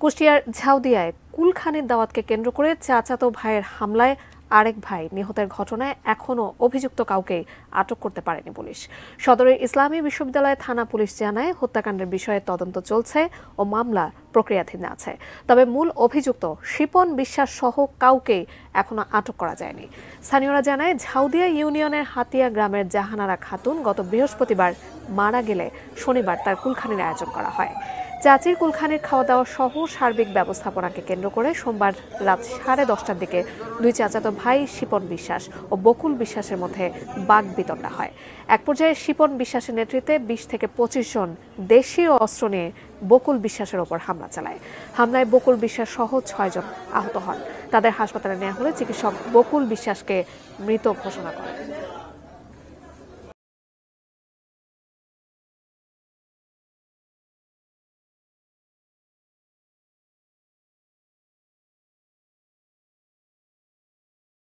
কুষ্টিয়ার ঝাউদিয়ায় কুলখানের দাওয়াতকে কেন্দ্র করে চাচাতো ভাইয়ের হামলায় আরেক ভাই নিহতের ঘটনায় এখনও অভিযুক্ত কাউকে আটক করতে পারেনি পুলিশ। সদরের ইসলামী বিশ্ববিদ্যালয় থানা পুলিশ জানায়, হত্যাকাণ্ডের বিষয়ে তদন্ত চলছে ও মামলা প্রক্রিয়াধীন আছে। তবে মূল অভিযুক্ত শিপন বিশ্বাস সহ কাউকে এখনও আটক করা যায়নি। স্থানীয়রা জানায়, ঝাউদিয়া ইউনিয়নের হাতিয়া গ্রামের জাহানারা খাতুন গত বৃহস্পতিবার মারা গেলে শনিবার তার কুলখানির আয়োজন করা হয়। চাচির কুলখানির খাওয়া দাওয়া সহ সার্বিক ব্যবস্থাপনাকে কেন্দ্র করে সোমবার রাত সাড়ে দশটার দিকে দুই চাচাতো ভাই শিপন বিশ্বাস ও বকুল বিশ্বাসের মধ্যে বাঘ বিতণ্ডা হয়। এক পর্যায়ে শিপন বিশ্বাসের নেতৃত্বে বিশ থেকে পঁচিশ জন দেশীয় অস্ত্র নিয়ে বকুল বিশ্বাসের ওপর হামলা চালায়। হামলায় বকুল বিশ্বাস সহ ছয়জন আহত হন। তাদের হাসপাতালে নেওয়া হলে চিকিৎসক বকুল বিশ্বাসকে মৃত ঘোষণা করেন।